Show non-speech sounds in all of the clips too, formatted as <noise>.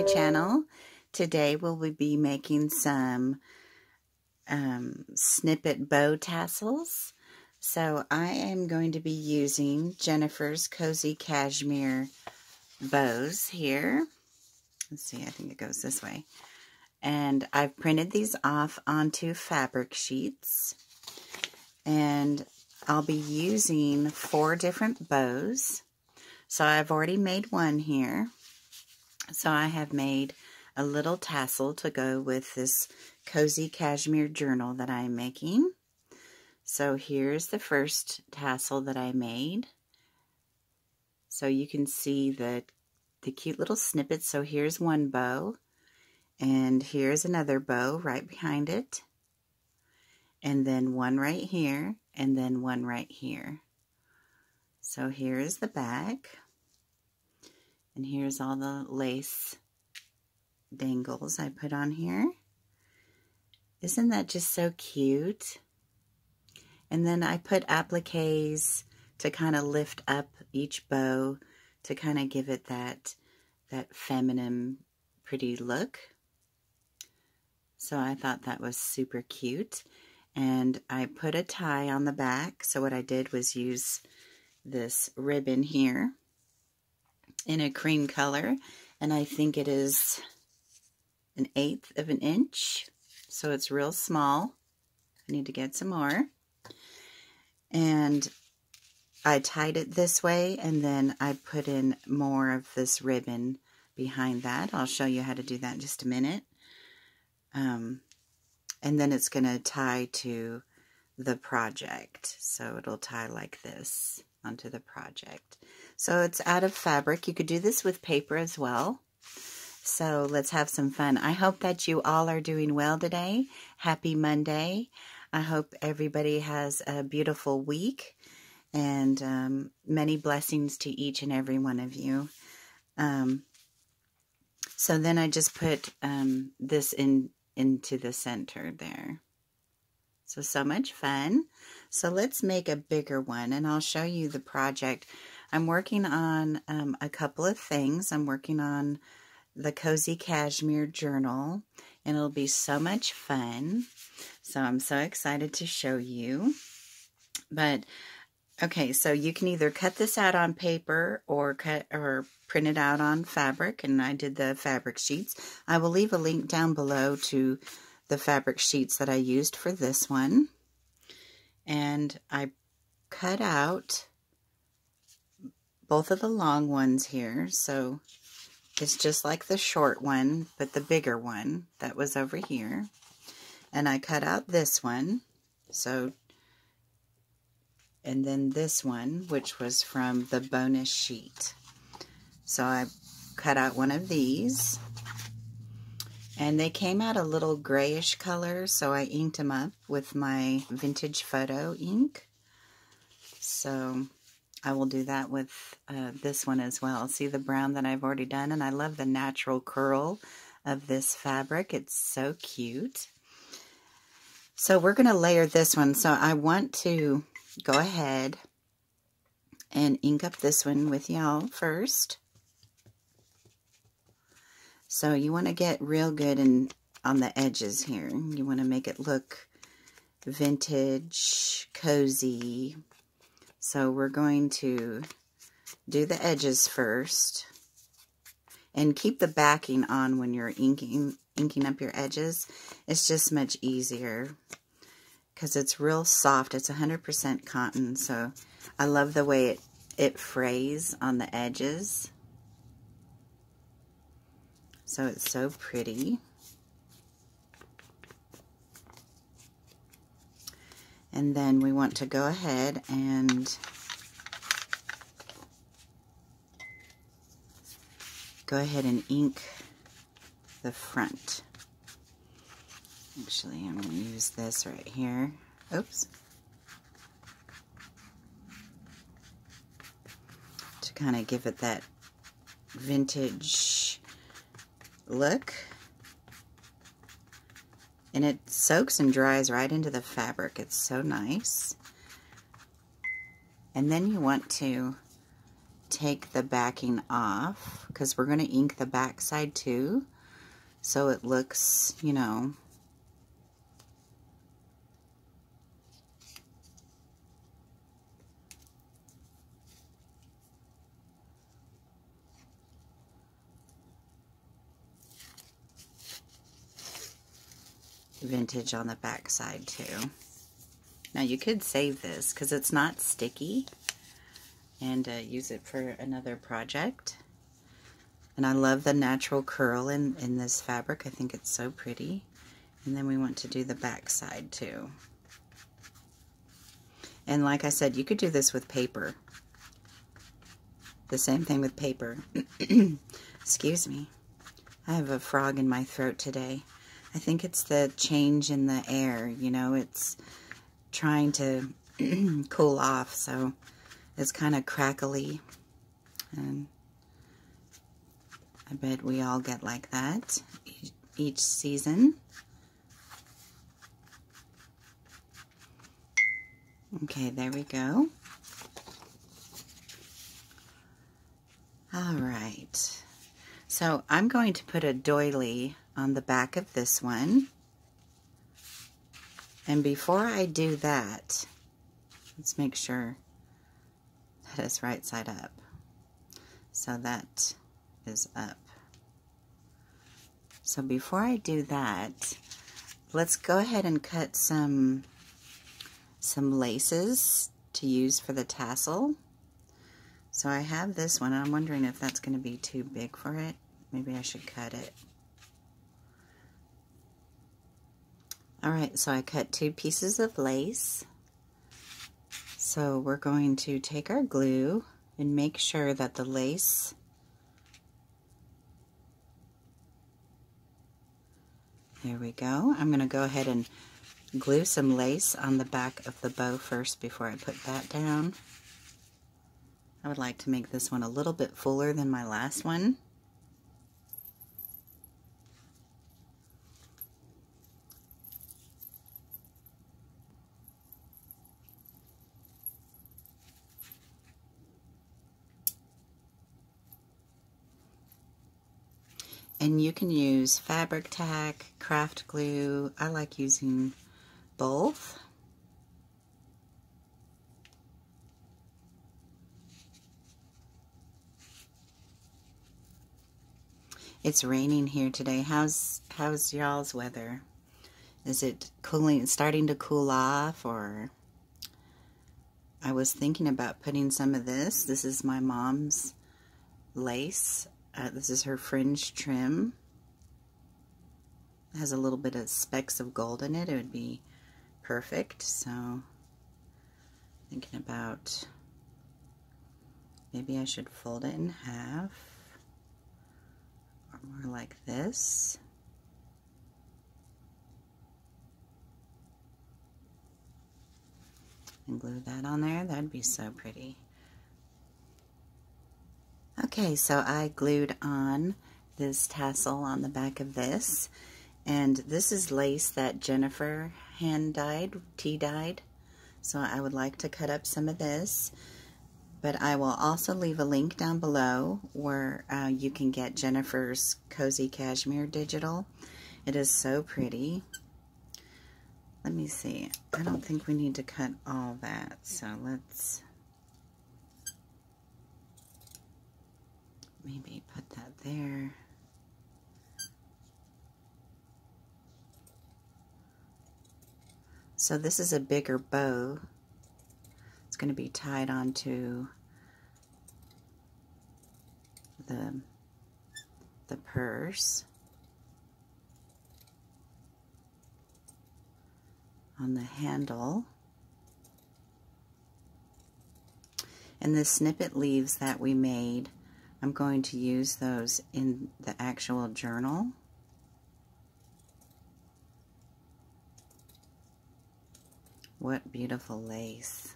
my channel. Today we'll be making some um, snippet bow tassels. So I am going to be using Jennifer's Cozy Cashmere bows here. Let's see, I think it goes this way. And I've printed these off onto fabric sheets. And I'll be using four different bows. So I've already made one here. So I have made a little tassel to go with this cozy cashmere journal that I'm making. So here's the first tassel that I made. So you can see the, the cute little snippets. So here's one bow. And here's another bow right behind it. And then one right here. And then one right here. So here is the back. And here's all the lace dangles I put on here. Isn't that just so cute? And then I put appliques to kind of lift up each bow to kind of give it that that feminine pretty look. So I thought that was super cute. And I put a tie on the back. So what I did was use this ribbon here in a cream color. And I think it is an eighth of an inch. So it's real small. I need to get some more. And I tied it this way and then I put in more of this ribbon behind that. I'll show you how to do that in just a minute. Um, and then it's going to tie to the project. So it'll tie like this onto the project. So it's out of fabric. You could do this with paper as well. So let's have some fun. I hope that you all are doing well today. Happy Monday. I hope everybody has a beautiful week and um, many blessings to each and every one of you. Um, so then I just put um, this in into the center there. So, so much fun. So let's make a bigger one and I'll show you the project. I'm working on um, a couple of things. I'm working on the Cozy Cashmere Journal and it'll be so much fun. So I'm so excited to show you. But okay, so you can either cut this out on paper or cut or print it out on fabric and I did the fabric sheets. I will leave a link down below to the fabric sheets that I used for this one. And I cut out both of the long ones here. So it's just like the short one, but the bigger one that was over here. And I cut out this one. So, and then this one, which was from the bonus sheet. So I cut out one of these. And they came out a little grayish color, so I inked them up with my vintage photo ink. So I will do that with uh, this one as well. See the brown that I've already done, and I love the natural curl of this fabric. It's so cute. So we're going to layer this one. So I want to go ahead and ink up this one with y'all first. So you want to get real good in, on the edges here. You want to make it look vintage, cozy. So we're going to do the edges first. And keep the backing on when you're inking, inking up your edges. It's just much easier because it's real soft. It's 100% cotton, so I love the way it, it frays on the edges. So it's so pretty. And then we want to go ahead and go ahead and ink the front. Actually, I'm going to use this right here. Oops. To kind of give it that vintage look. And it soaks and dries right into the fabric. It's so nice. And then you want to take the backing off because we're going to ink the back side too. So it looks, you know, vintage on the back side too. Now you could save this because it's not sticky and uh, use it for another project. And I love the natural curl in, in this fabric. I think it's so pretty. And then we want to do the back side too. And like I said, you could do this with paper. The same thing with paper. <clears throat> Excuse me. I have a frog in my throat today. I think it's the change in the air, you know, it's trying to <clears throat> cool off, so it's kind of crackly. And I bet we all get like that each season. Okay, there we go. All right. So I'm going to put a doily on the back of this one. And before I do that, let's make sure that is right side up. So that is up. So before I do that, let's go ahead and cut some some laces to use for the tassel. So I have this one. I'm wondering if that's going to be too big for it. Maybe I should cut it. All right, so I cut two pieces of lace. So we're going to take our glue and make sure that the lace There we go. I'm going to go ahead and glue some lace on the back of the bow first before I put that down. I would like to make this one a little bit fuller than my last one. And you can use fabric tack, craft glue. I like using both. It's raining here today. How's how's y'all's weather? Is it cooling starting to cool off or I was thinking about putting some of this. This is my mom's lace uh, this is her fringe trim. It has a little bit of specks of gold in it. It would be perfect. So, thinking about maybe I should fold it in half or more like this. And glue that on there. That'd be so pretty. Okay, so I glued on this tassel on the back of this. And this is lace that Jennifer hand dyed, tea dyed. So I would like to cut up some of this. But I will also leave a link down below where uh, you can get Jennifer's Cozy Cashmere Digital. It is so pretty. Let me see. I don't think we need to cut all that. So let's maybe put that there. So this is a bigger bow. It's going to be tied onto the, the purse. on the handle. And the snippet leaves that we made I'm going to use those in the actual journal. What beautiful lace.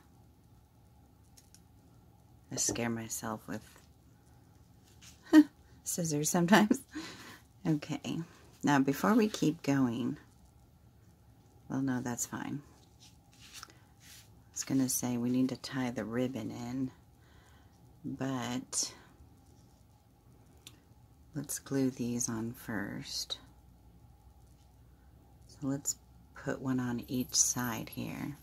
I scare myself with <laughs> scissors sometimes. <laughs> Okay, now before we keep going, well, no, that's fine. I was going to say we need to tie the ribbon in. but let's glue these on first. So let's put one on each side here.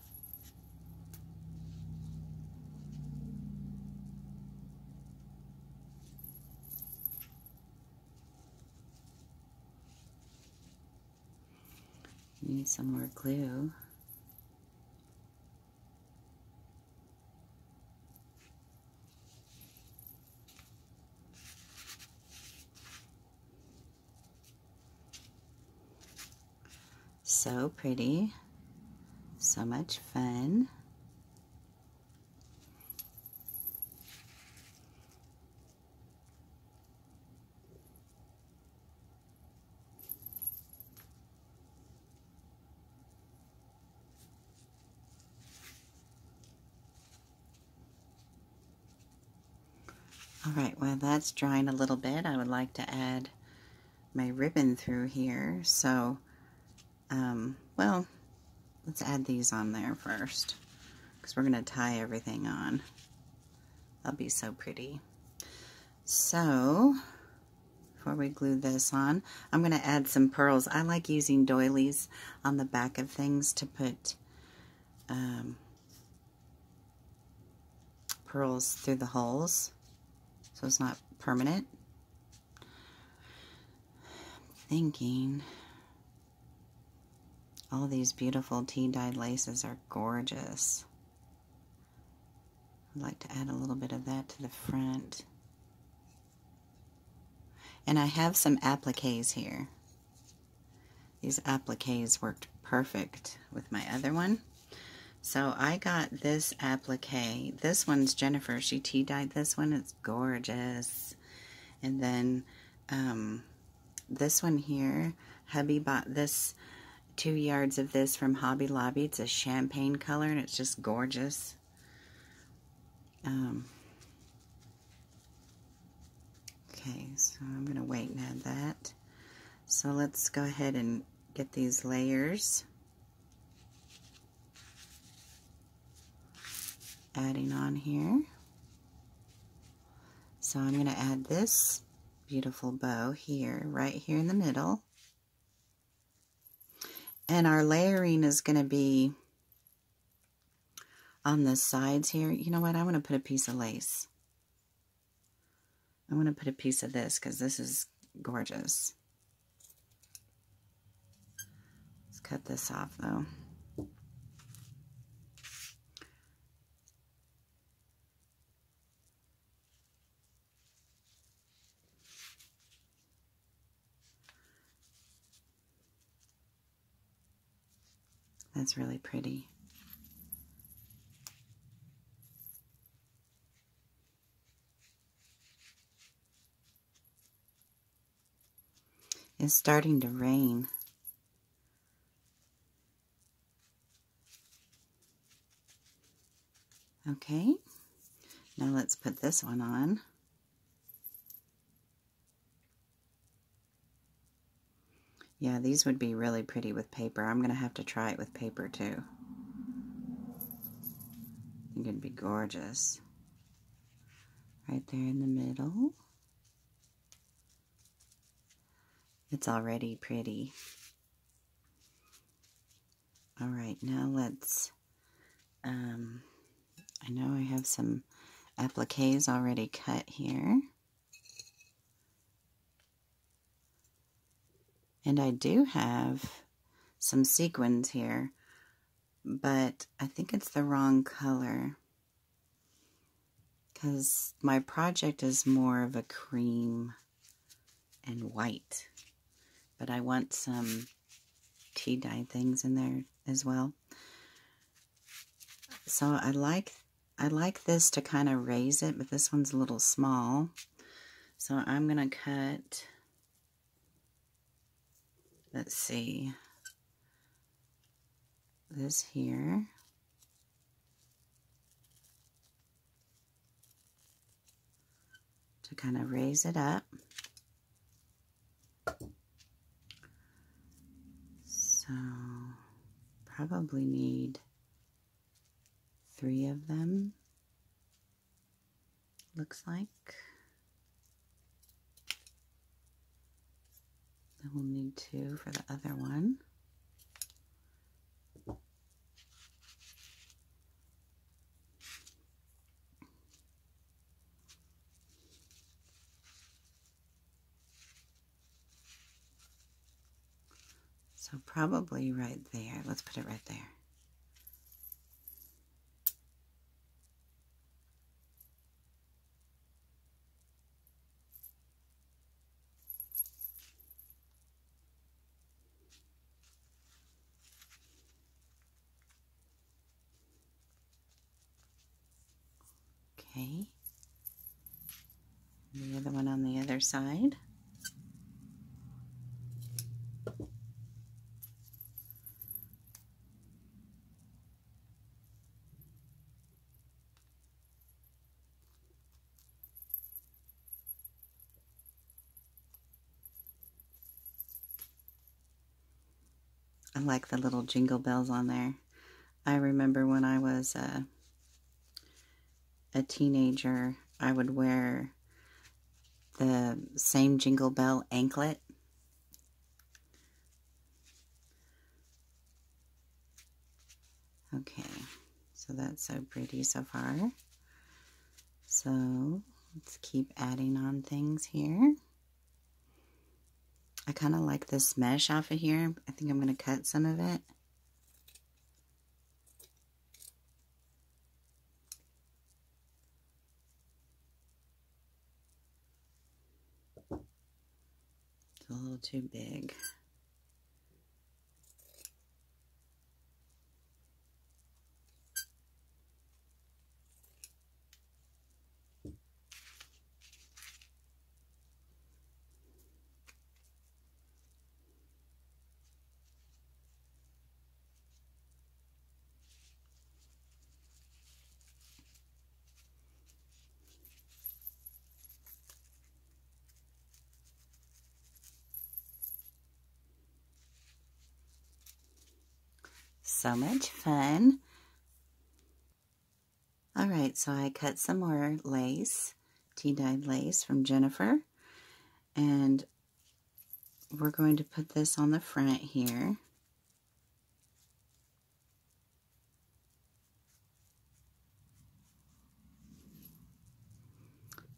Need some more glue. So pretty. So much fun. All right, well that's drying a little bit. I would like to add my ribbon through here. So, um, well, let's add these on there first because we're going to tie everything on. That'll be so pretty. So, before we glue this on, I'm going to add some pearls. I like using doilies on the back of things to put um, pearls through the holes so it's not permanent. thinking all these beautiful tea-dyed laces are gorgeous. I'd like to add a little bit of that to the front. And I have some appliques here. These appliques worked perfect with my other one. So I got this applique. This one's Jennifer. She tea dyed this one. It's gorgeous. And then um, this one here, hubby bought this two yards of this from Hobby Lobby. It's a champagne color and it's just gorgeous. Um, okay, so I'm going to wait and add that. So let's go ahead and get these layers. adding on here. So I'm going to add this beautiful bow here, right here in the middle. And our layering is going to be on the sides here. You know what? I want to put a piece of lace. I want to put a piece of this because this is gorgeous. Let's cut this off though. That's really pretty. It's starting to rain. Okay, now let's put this one on. Yeah, these would be really pretty with paper. I'm going to have to try it with paper too. I think it'd be gorgeous. Right there in the middle. It's already pretty. All right, now let's, um, I know I have some appliques already cut here. And I do have some sequins here, but I think it's the wrong color because my project is more of a cream and white, but I want some tea dye things in there as well. So I like I like this to kind of raise it, but this one's a little small. So I'm going to cut let's see, this here. To kind of raise it up. So, probably need three of them. Looks like. Then we'll need two for the other one. So probably right there. Let's put it right there. Okay. The other one on the other side. I like the little jingle bells on there. I remember when I was a, a teenager, I would wear the same jingle bell anklet. Okay, so that's so pretty so far. So let's keep adding on things here. I kind of like this mesh off of here. I think I'm going to cut some of it. Too big. So much fun. All right, so I cut some more lace, tea-dyed lace from Jennifer. And we're going to put this on the front here.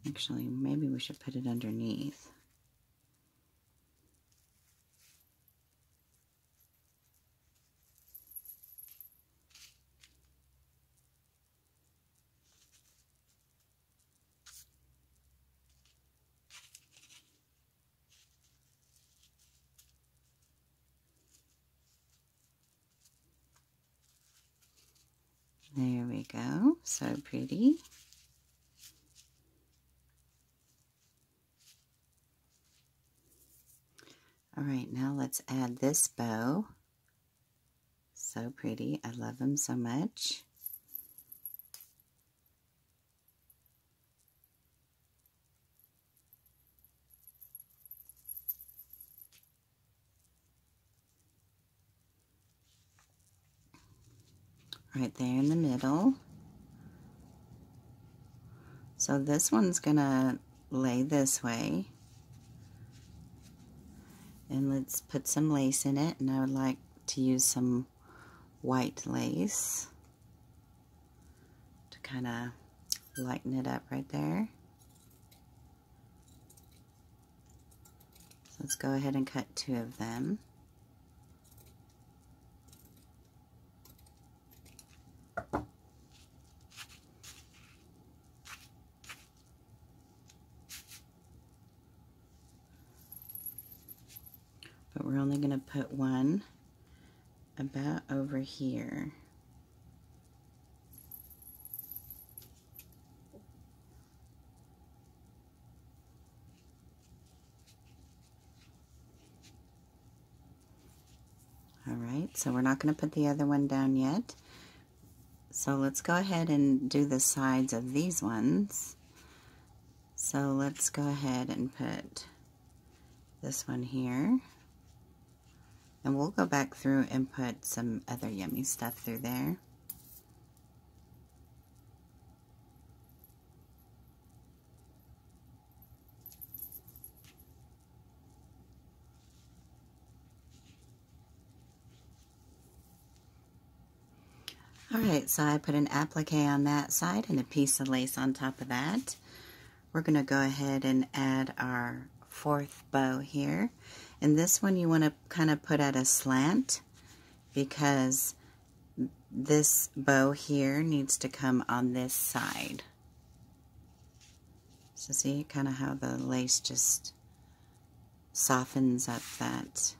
Actually, maybe we should put it underneath. There we go. So pretty. All right, now let's add this bow. So pretty. I love them so much. Right there in the middle. So this one's going to lay this way. And let's put some lace in it. And I would like to use some white lace to kind of lighten it up right there. Let's go ahead and cut two of them. but we're only going to put one about over here. All right, so we're not going to put the other one down yet. So let's go ahead and do the sides of these ones. So let's go ahead and put this one here. And we'll go back through and put some other yummy stuff through there. Alright, so I put an applique on that side and a piece of lace on top of that. We're going to go ahead and add our fourth bow here. And this one you want to kind of put at a slant because this bow here needs to come on this side. So see kind of how the lace just softens up that.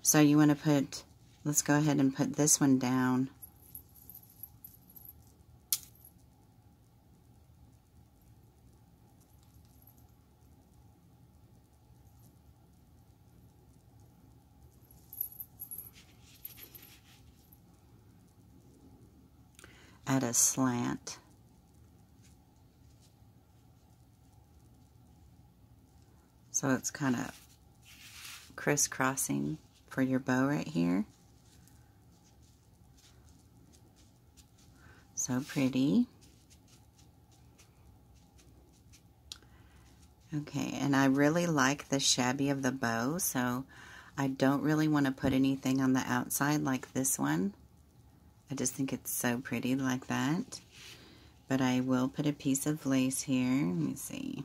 So you want to put, let's go ahead and put this one down. At a slant. So it's kind of crisscrossing for your bow right here. So pretty. Okay, and I really like the shabby of the bow, so I don't really want to put anything on the outside like this one. I just think it's so pretty like that. But I will put a piece of lace here. Let me see.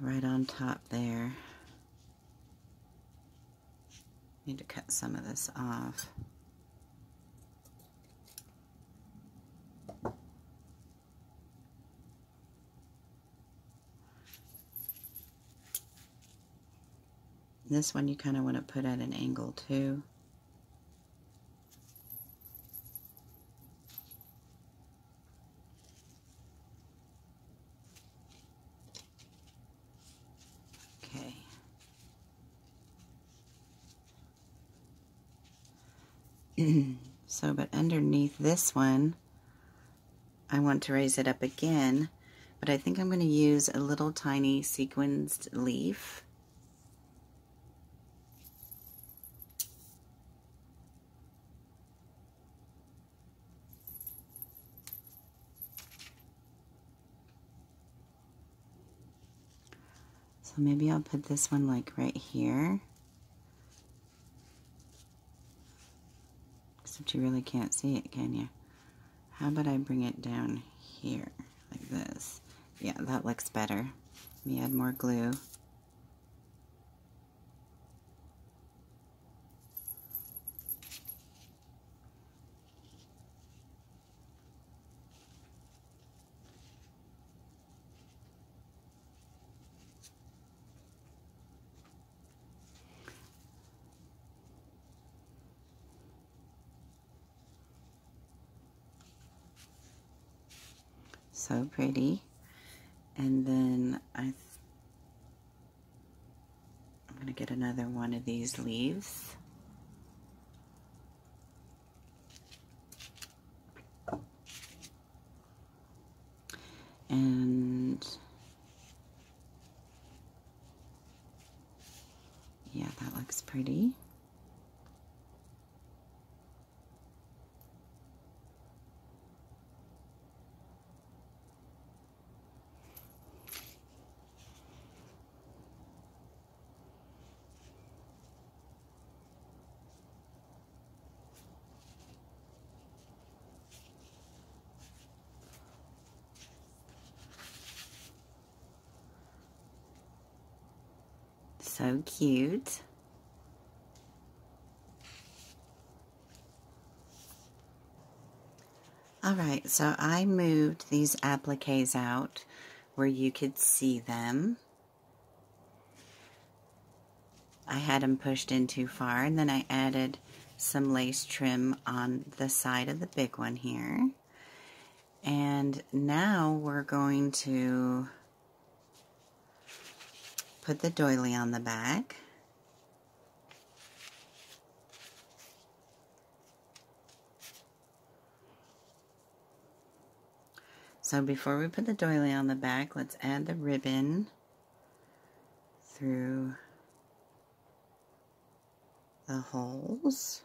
Right on top there. Need to cut some of this off. This one you kind of want to put at an angle too. Okay. <clears throat> so, but underneath this one, I want to raise it up again, but I think I'm going to use a little tiny sequenced leaf So maybe I'll put this one like right here. Except you really can't see it, can you? How about I bring it down here, like this? Yeah, that looks better. Let me add more glue. So pretty. And then I I'm going to get another one of these leaves. And yeah, that looks pretty. So cute. Alright, so I moved these appliques out where you could see them. I had them pushed in too far and then I added some lace trim on the side of the big one here. And now we're going to put the doily on the back. So before we put the doily on the back, let's add the ribbon through the holes.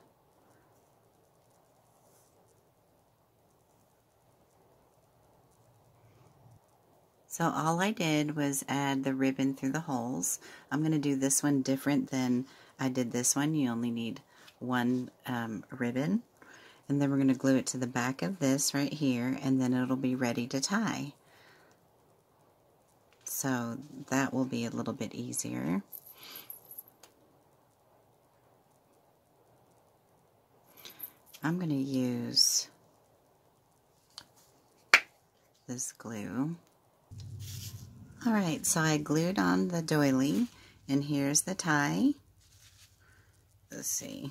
So all I did was add the ribbon through the holes. I'm going to do this one different than I did this one. You only need one um, ribbon. And then we're going to glue it to the back of this right here, and then it'll be ready to tie. So that will be a little bit easier. I'm going to use this glue. Alright, so I glued on the doily, and here's the tie. Let's see.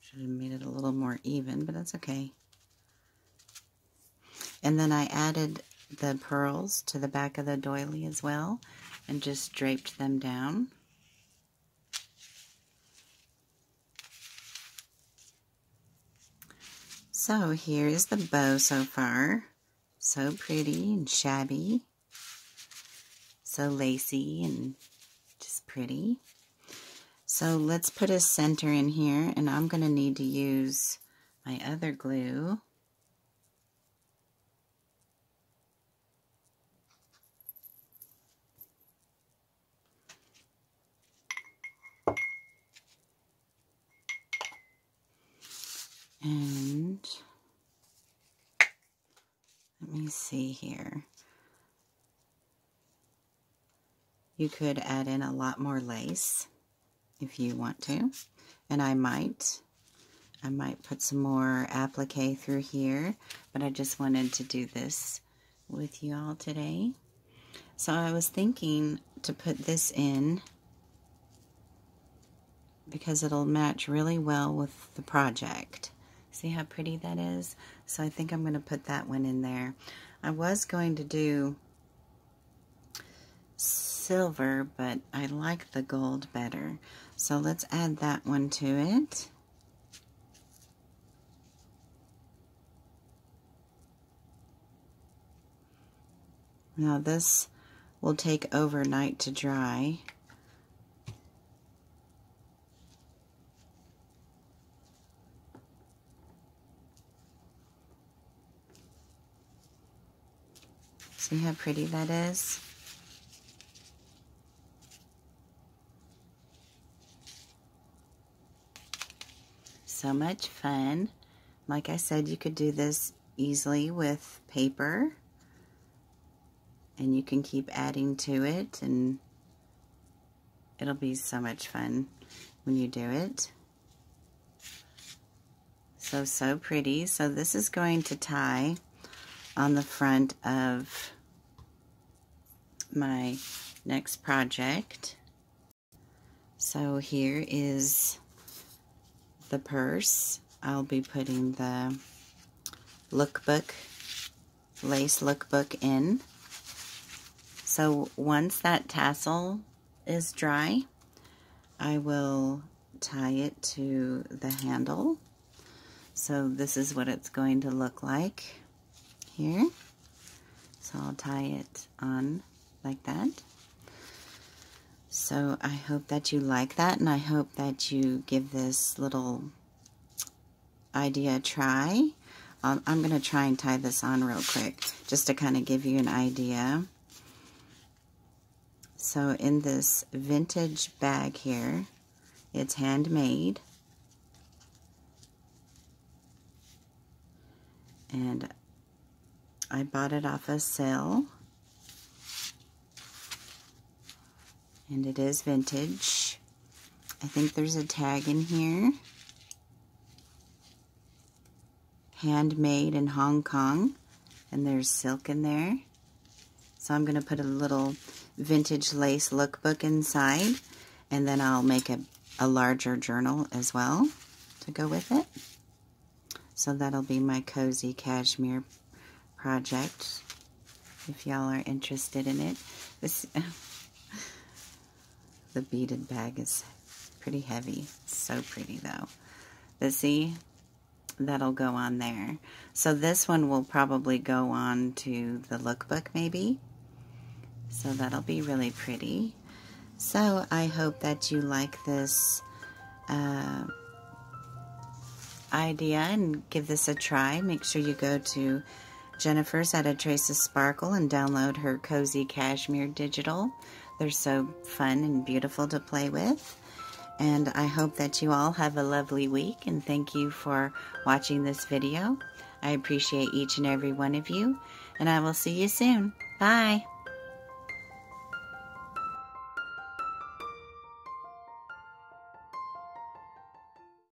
Should have made it a little more even, but that's okay. And then I added the pearls to the back of the doily as well, and just draped them down. So here's the bow so far. So pretty and shabby. So lacy and just pretty. So let's put a center in here and I'm going to need to use my other glue. And let see here. You could add in a lot more lace if you want to. And I might. I might put some more applique through here. But I just wanted to do this with you all today. So I was thinking to put this in because it'll match really well with the project. See how pretty that is? So I think I'm going to put that one in there. I was going to do silver, but I like the gold better. So let's add that one to it. Now this will take overnight to dry. See how pretty that is? So much fun. Like I said, you could do this easily with paper. And you can keep adding to it and it'll be so much fun when you do it. So, so pretty. So this is going to tie on the front of my next project. So here is the purse. I'll be putting the lookbook, lace lookbook in. So once that tassel is dry, I will tie it to the handle. So this is what it's going to look like here. So I'll tie it on like that. So I hope that you like that and I hope that you give this little idea a try. Um, I'm going to try and tie this on real quick just to kind of give you an idea. So in this vintage bag here, it's handmade. And I bought it off a sale. And it is vintage. I think there's a tag in here. Handmade in Hong Kong. And there's silk in there. So I'm going to put a little vintage lace lookbook inside. And then I'll make a, a larger journal as well to go with it. So that'll be my cozy cashmere project if y'all are interested in it. This <laughs> The beaded bag is pretty heavy. So pretty though. But see, that'll go on there. So this one will probably go on to the lookbook maybe. So that'll be really pretty. So I hope that you like this uh, idea and give this a try. Make sure you go to Jennifer's at a Trace of Sparkle and download her Cozy Cashmere Digital. They're so fun and beautiful to play with. And I hope that you all have a lovely week and thank you for watching this video. I appreciate each and every one of you and I will see you soon. Bye.